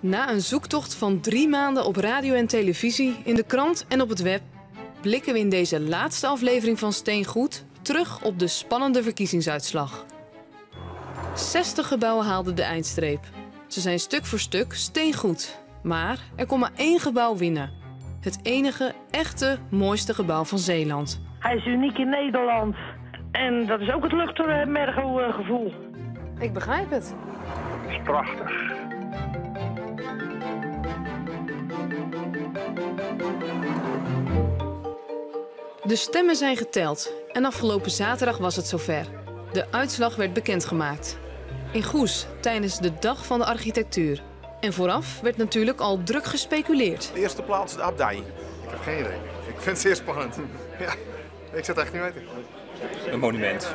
Na een zoektocht van drie maanden op radio en televisie, in de krant en op het web, blikken we in deze laatste aflevering van Steengoed terug op de spannende verkiezingsuitslag. 60 gebouwen haalden de eindstreep. Ze zijn stuk voor stuk steengoed. Maar er kon maar één gebouw winnen. Het enige, echte, mooiste gebouw van Zeeland. Hij is uniek in Nederland. En dat is ook het luchtmergo-gevoel. Ik begrijp het. Dat is prachtig. De stemmen zijn geteld en afgelopen zaterdag was het zover. De uitslag werd bekendgemaakt. In Goes, tijdens de Dag van de Architectuur. En vooraf werd natuurlijk al druk gespeculeerd. De eerste plaats de abdij. Ik heb geen idee. Ik vind het zeer spannend. Ja, ik zit echt niet weten. Een monument.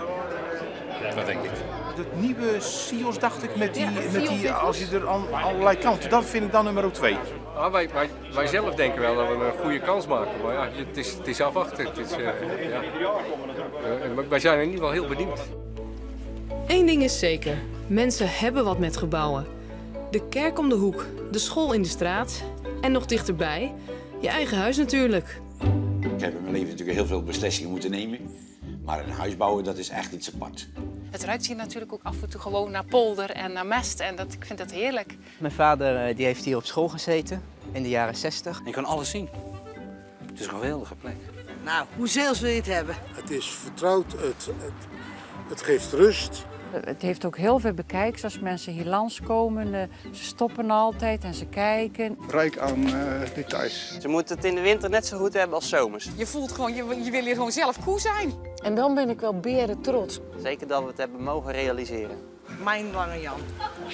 Dat denk ik. Het nieuwe Sios dacht ik met die, met die als je er aan allerlei kanten, dat vind ik dan nummer 2. Ah, wij, wij, wij zelf denken wel dat we een goede kans maken. Maar ja, het is, het is afwachten. Het is, eh, ja. Eh, wij zijn in ieder geval heel benieuwd. Eén ding is zeker: mensen hebben wat met gebouwen. De kerk om de hoek, de school in de straat en nog dichterbij, je eigen huis natuurlijk. Ik heb in mijn leven natuurlijk heel veel beslissingen moeten nemen. Maar een huis bouwen, dat is echt iets apart. Het ruikt hier natuurlijk ook af en toe gewoon naar polder en naar mest. En dat, ik vind dat heerlijk. Mijn vader eh, die heeft hier op school gezeten in de jaren 60. Je kan alles zien. Het is een geweldige plek. Nou, hoe zeels wil je het hebben? Het is vertrouwd, het, het, het geeft rust. Het heeft ook heel veel bekijks als mensen hier langskomen. eh, Ze stoppen altijd en ze kijken. Rijk aan uh, details. Ze moeten het in de winter net zo goed hebben als zomers. Je voelt gewoon, je, je wil hier gewoon zelf koe zijn. En dan ben ik wel beren trots. Zeker dat we het hebben mogen realiseren. Mijn lange Jan.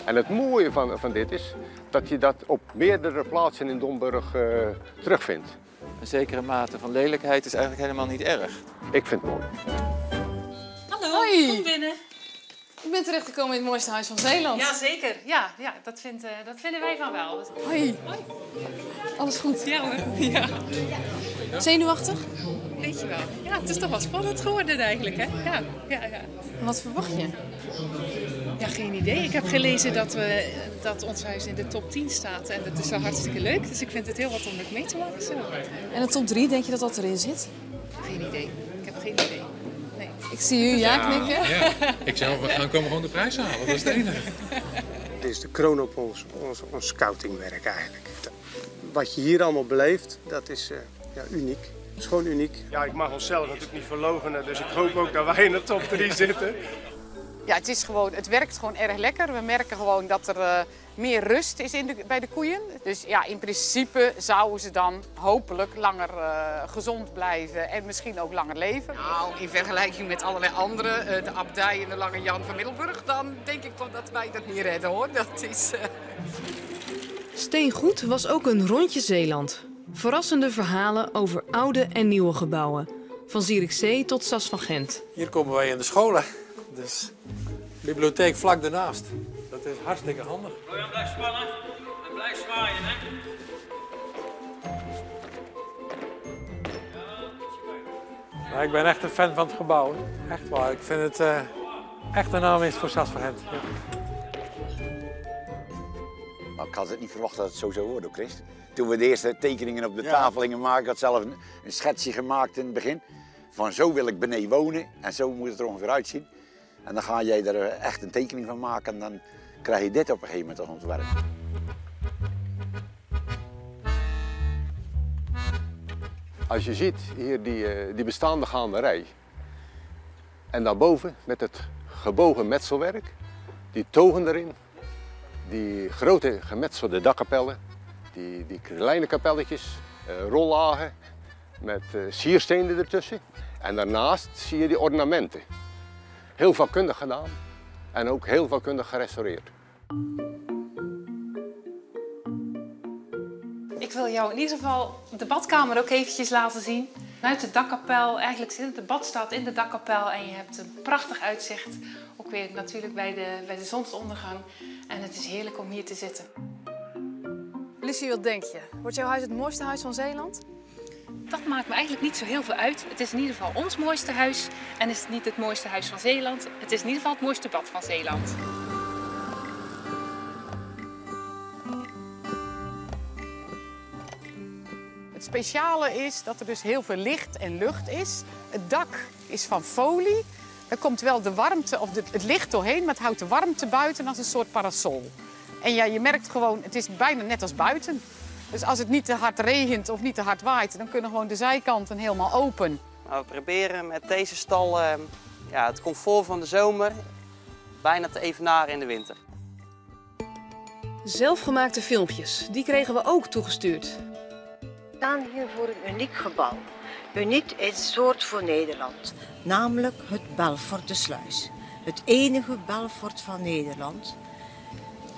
En het mooie van, van dit is dat je dat op meerdere plaatsen in Domburg uh, terugvindt. Een zekere mate van lelijkheid is eigenlijk helemaal niet erg. Ik vind het mooi. Hallo, Hoi. kom binnen. Ik ben terechtgekomen in het mooiste huis van Zeeland. Ja, zeker. Ja, ja dat, vindt, eh, dat vinden wij van wel. Hoi. Alles goed? Ja hoor. Ja. Zenuwachtig? Weet je wel. Ja, het is toch wel spannend geworden eigenlijk, hè? Ja, ja, ja. Wat verwacht je? Ja, geen idee. Ik heb gelezen dat, we, dat ons huis in de top 10 staat. En dat is wel hartstikke leuk. Dus ik vind het heel wat om het mee te maken zo. En de top 3, denk je dat dat erin zit? Geen idee. Ik heb geen idee. Nee. Ik zie u ja knikken. Ja, ik zeg, we gaan komen gewoon de prijs halen. Dat is het enige. Dit is de kroon op ons, ons, ons scoutingwerk eigenlijk. Wat je hier allemaal beleeft, dat is uh, ja, uniek. Het is gewoon uniek. Ja, ik mag onszelf natuurlijk niet verlogenen, dus ik hoop ook dat wij in de top 3 zitten. Ja, het, is gewoon, het werkt gewoon erg lekker. We merken gewoon dat er uh, meer rust is in de, bij de koeien. Dus ja, in principe zouden ze dan hopelijk langer uh, gezond blijven en misschien ook langer leven. Nou, in vergelijking met allerlei anderen, uh, de abdij en de Lange Jan van Middelburg, dan denk ik toch dat wij dat niet redden hoor. Dat is... Steengoed was ook een rondje Zeeland. Verrassende verhalen over oude en nieuwe gebouwen. Van Zierikzee tot Sas van Gent. Hier komen wij in de scholen. Dus bibliotheek vlak daarnaast. Dat is hartstikke handig. Blijf spannen en blijf zwaaien, hè. Ja, ik ben echt een fan van het gebouw. Echt waar. Ik vind het uh, echt een aanwinst voor Sas van Gent. Ja. Maar ik had het niet verwacht dat het zo zou worden, Chris. Toen we de eerste tekeningen op de ja. tafel gingen maken, ik had zelf een, een schetsje gemaakt in het begin. Van zo wil ik beneden wonen en zo moet het er ongeveer uitzien. En dan ga jij er echt een tekening van maken en dan krijg je dit op een gegeven moment als ontwerp. Als je ziet hier die, die bestaande gaanderij en daarboven met het gebogen metselwerk, die togen erin, die grote gemetselde dakkapellen, die, die kleine kapelletjes, uh, rollagen met uh, sierstenen ertussen. En daarnaast zie je die ornamenten. Heel vakkundig gedaan en ook heel vakkundig gerestaureerd. Ik wil jou in ieder geval de badkamer ook eventjes laten zien. Vanuit de dakkapel, eigenlijk zit het bad staat in de dakkapel en je hebt een prachtig uitzicht. Ook weer natuurlijk bij de, bij de zonsondergang. En het is heerlijk om hier te zitten. Dus wat denk je? Wordt jouw huis het mooiste huis van Zeeland? Dat maakt me eigenlijk niet zo heel veel uit. Het is in ieder geval ons mooiste huis. En is het niet het mooiste huis van Zeeland, het is in ieder geval het mooiste bad van Zeeland. Het speciale is dat er dus heel veel licht en lucht is. Het dak is van folie. Er komt wel de warmte of het licht doorheen, maar het houdt de warmte buiten als een soort parasol. En ja, je merkt gewoon, het is bijna net als buiten. Dus als het niet te hard regent of niet te hard waait, dan kunnen gewoon de zijkanten helemaal open. Nou, we proberen met deze stal uh, ja, het comfort van de zomer bijna te evenaren in de winter. Zelfgemaakte filmpjes, die kregen we ook toegestuurd. We staan hier voor een uniek gebouw. Uniek in soort voor Nederland. Namelijk het Belfort de Sluis. Het enige Belfort van Nederland.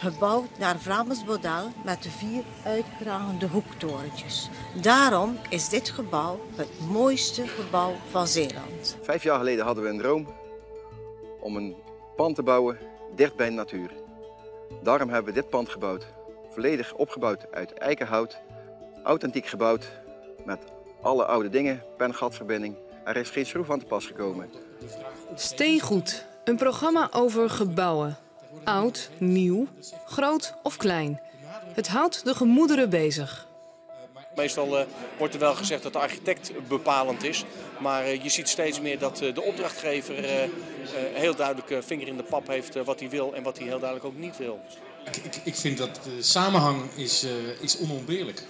Gebouwd naar Vlaams model met de vier uitkragende hoektorentjes. Daarom is dit gebouw het mooiste gebouw van Zeeland. Vijf jaar geleden hadden we een droom om een pand te bouwen dicht bij de natuur. Daarom hebben we dit pand gebouwd. Volledig opgebouwd uit eikenhout, authentiek gebouwd met alle oude dingen, pengatverbinding. Er is geen schroef aan te pas gekomen. Steengoed, een programma over gebouwen. Oud, nieuw, groot of klein. Het houdt de gemoederen bezig. Meestal uh, wordt er wel gezegd dat de architect bepalend is. Maar uh, je ziet steeds meer dat uh, de opdrachtgever heel duidelijk vinger in de pap heeft wat hij wil en wat hij heel duidelijk ook niet wil. Ik, ik, ik vind dat de samenhang is, is onontbeerlijk.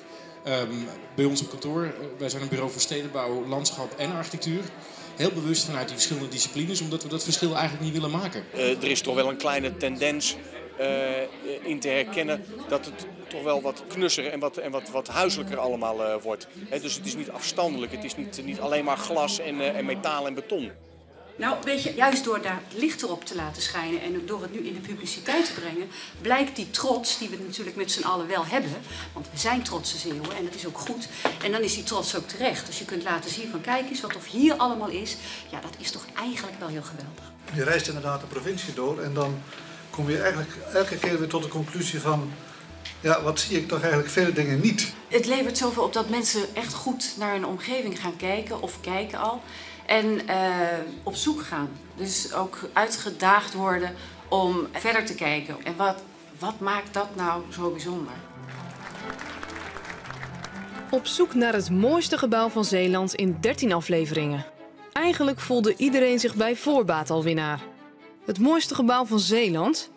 Um, bij ons op kantoor, wij zijn een bureau voor stedenbouw, landschap en architectuur heel bewust vanuit die verschillende disciplines, omdat we dat verschil eigenlijk niet willen maken. Uh, er is toch wel een kleine tendens uh, in te herkennen dat het toch wel wat knusser en wat, en wat, wat huiselijker allemaal uh, wordt. Dus het is niet afstandelijk, het is niet, niet alleen maar glas en, en metaal en beton. Nou, weet je, juist door daar licht erop te laten schijnen en door het nu in de publiciteit te brengen, blijkt die trots, die we natuurlijk met z'n allen wel hebben, want we zijn trotse Zeeuwen en dat is ook goed, en dan is die trots ook terecht. Dus je kunt laten zien van kijk eens wat of hier allemaal is, ja, dat is toch eigenlijk wel heel geweldig. Je reist inderdaad de provincie door en dan kom je eigenlijk elke keer weer tot de conclusie van, ja, wat zie ik toch eigenlijk vele dingen niet. Het levert zoveel op dat mensen echt goed naar hun omgeving gaan kijken of kijken al. En uh, op zoek gaan. Dus ook uitgedaagd worden om verder te kijken. En wat, wat maakt dat nou zo bijzonder? Op zoek naar het mooiste gebouw van Zeeland in 13 afleveringen. Eigenlijk voelde iedereen zich bij voorbaat al winnaar. Het mooiste gebouw van Zeeland?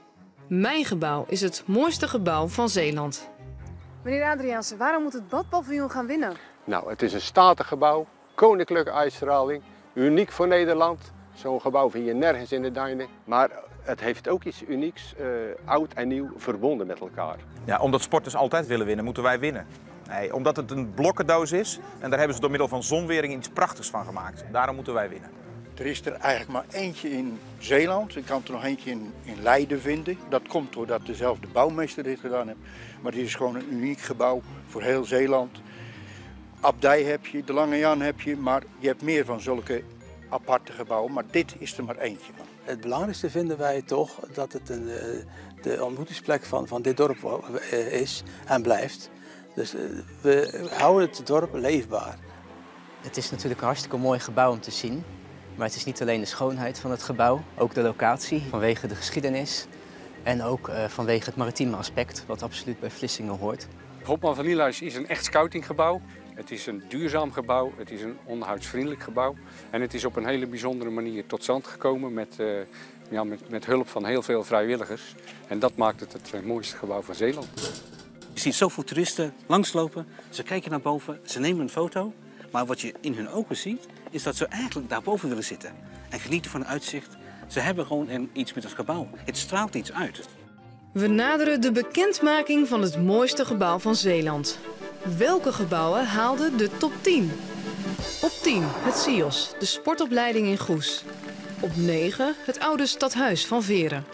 Mijn gebouw is het mooiste gebouw van Zeeland. Meneer Adriaanse, waarom moet het badpaviljoen gaan winnen? Nou, het is een statig gebouw, koninklijke uitstraling, uniek voor Nederland. Zo'n gebouw vind je nergens in de duinen. Maar het heeft ook iets unieks, uh, oud en nieuw, verbonden met elkaar. Ja, omdat sporters altijd willen winnen, moeten wij winnen. Nee, omdat het een blokkendoos is en daar hebben ze door middel van zonwering iets prachtigs van gemaakt. Daarom moeten wij winnen. Er is er eigenlijk maar eentje in Zeeland. Ik kan er nog eentje in, in Leiden vinden. Dat komt doordat dezelfde bouwmeester dit gedaan heeft. Maar dit is gewoon een uniek gebouw voor heel Zeeland. Abdij heb je, de Lange Jan heb je, maar je hebt meer van zulke aparte gebouwen. Maar dit is er maar eentje van. Het belangrijkste vinden wij toch dat het een, de ontmoetingsplek van, van dit dorp is en blijft. Dus we houden het dorp leefbaar. Het is natuurlijk een hartstikke mooi gebouw om te zien. Maar het is niet alleen de schoonheid van het gebouw, ook de locatie vanwege de geschiedenis. En ook uh, vanwege het maritieme aspect, wat absoluut bij Vlissingen hoort. Hopman van Nieuwhuis is een echt scoutinggebouw. Het is een duurzaam gebouw, het is een onderhoudsvriendelijk gebouw. En het is op een hele bijzondere manier tot stand gekomen met, uh, ja, met, met hulp van heel veel vrijwilligers. En dat maakt het het uh, mooiste gebouw van Zeeland. Je ziet zoveel toeristen langslopen, ze kijken naar boven, ze nemen een foto. Maar wat je in hun ogen ziet, is dat ze eigenlijk daarboven willen zitten. En genieten van het uitzicht. Ze hebben gewoon iets met het gebouw. Het straalt iets uit. We naderen de bekendmaking van het mooiste gebouw van Zeeland. Welke gebouwen haalden de top 10? Op 10 het SIOS, de sportopleiding in Goes. Op 9 het oude stadhuis van Veren.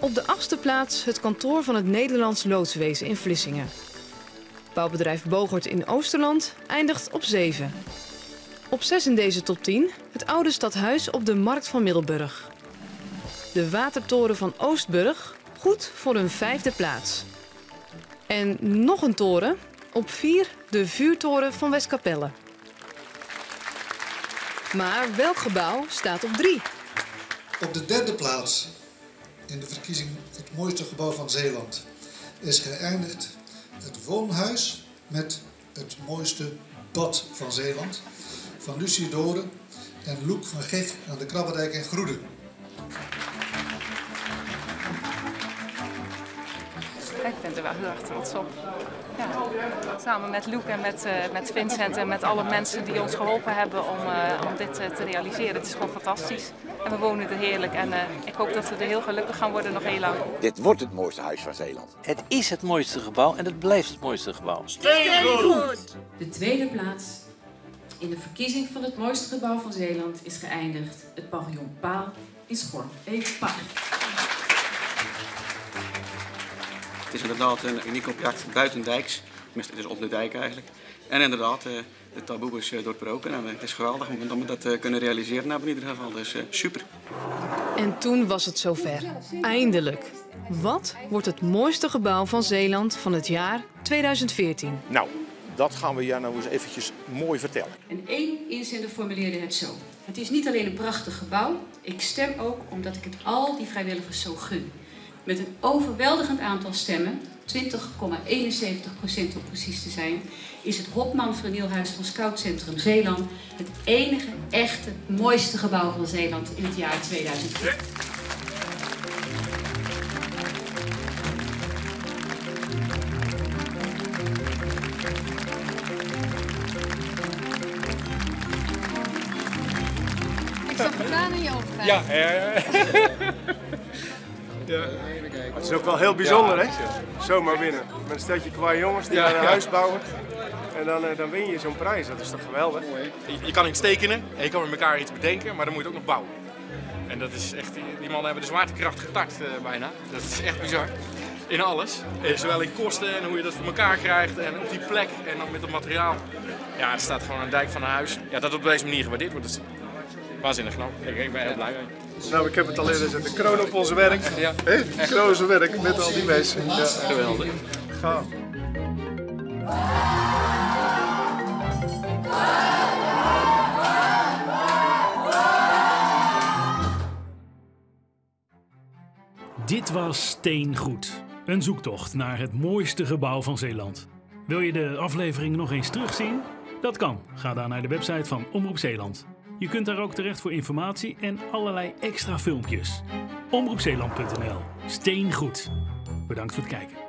Op de achtste plaats het kantoor van het Nederlands Loodswezen in Vlissingen. Bouwbedrijf Bogert in Oosterland eindigt op 7. Op 6 in deze top 10 het oude stadhuis op de Markt van Middelburg. De watertoren van Oostburg, goed voor een vijfde plaats. En nog een toren, op 4 de vuurtoren van Westkapelle. Maar welk gebouw staat op 3? Op de derde plaats in de verkiezing het mooiste gebouw van Zeeland is geëindigd het woonhuis met het mooiste bad van Zeeland. Van Lucie Doren en Loek van Gich aan de Krabberdijk in Groeden. Ben er wel heel erg trots op. Ja. Samen met Luc en met, uh, met Vincent en met alle mensen die ons geholpen hebben om, uh, om dit uh, te realiseren. Het is gewoon fantastisch. En we wonen er heerlijk en ik hoop dat we er heel gelukkig gaan worden nog heel lang. Dit wordt het mooiste huis van Zeeland. Het is het mooiste gebouw en het blijft het mooiste gebouw. Steengoed! De tweede plaats in de verkiezing van het mooiste gebouw van Zeeland is geëindigd. Het paviljoen Paal in Schorn. Even Paal. Het is inderdaad een uniek object buitendijks. Het is op de dijk eigenlijk. En inderdaad, de taboe is doorbroken. En het is geweldig om we dat kunnen realiseren hebben in ieder geval. Dus super. En toen was het zover. Eindelijk. Wat wordt het mooiste gebouw van Zeeland van het jaar 2014? Nou, dat gaan we jou nou eens eventjes mooi vertellen. En één inzender formuleerde het zo. Het is niet alleen een prachtig gebouw. Ik stem ook omdat ik het al die vrijwilligers zo gun. Met een overweldigend aantal stemmen, 20,71% om precies te zijn, is het Hopman Vernielhuis van Scoutcentrum Zeeland het enige echte mooiste gebouw van Zeeland in het jaar 2004. Ik zag tranen in je ogen. Ja, ja, ja. Het is ook wel heel bijzonder, hè? Zomaar winnen. Met een steltje qua jongens die een huis bouwen. En dan, eh, dan win je zo'n prijs. Dat is toch geweldig? Je, je kan iets tekenen en je kan met elkaar iets bedenken, maar dan moet je het ook nog bouwen. En dat is echt, die, mannen hebben de zwaartekracht getakt eh, bijna. Dat is echt bizar. In alles. Eh, zowel in kosten en hoe je dat voor elkaar krijgt en op die plek en dan met het materiaal. Ja, er staat gewoon een dijk van een huis. Ja, dat op deze manier gewaardeerd wordt, waanzinnig knap. Ik, ik ben heel blij mee. Nou, ik heb het al eerder gezegd. De kroon op onze werk. Ja. De kroon op onze werk met al die mensen. Ja. Geweldig. Ga. Dit was Steengoed. Een zoektocht naar het mooiste gebouw van Zeeland. Wil je de aflevering nog eens terugzien? Dat kan. Ga dan naar de website van Omroep Zeeland. Je kunt daar ook terecht voor informatie en allerlei extra filmpjes. Omroepzeeland.nl. Steengoed. Bedankt voor het kijken.